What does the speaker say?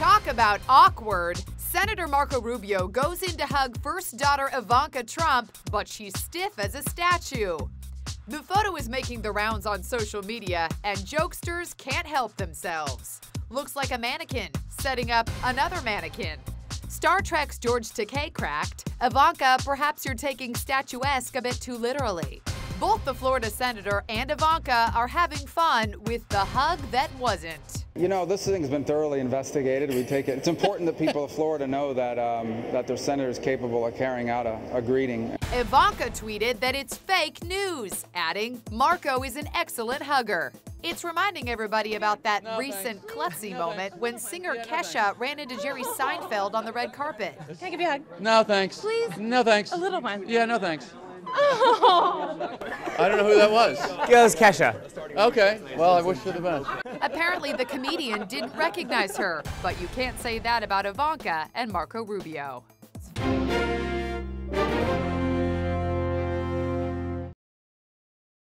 Talk about awkward. Senator Marco Rubio goes in to hug first daughter Ivanka Trump, but she's stiff as a statue. The photo is making the rounds on social media, and jokesters can't help themselves. Looks like a mannequin setting up another mannequin. Star Trek's George Takei cracked, Ivanka, perhaps you're taking statuesque a bit too literally. Both the Florida senator and Ivanka are having fun with the hug that wasn't. You know, this thing's been thoroughly investigated. We take it. It's important that people of Florida know that um, that their senator is capable of carrying out a, a greeting. Ivanka tweeted that it's fake news, adding, Marco is an excellent hugger. It's reminding everybody about that No, recent thanks. klutzy No, moment thanks. when singer Yeah, no, Kesha ran into Jerry Seinfeld on the red carpet. Can I give you a hug? No, thanks. Please? No, thanks. A little one. Yeah, no, thanks. Oh. I don't know who that was. Goes Kesha. Okay. Well, I wish her the best. Apparently, the comedian didn't recognize her, but you can't say that about Ivanka and Marco Rubio.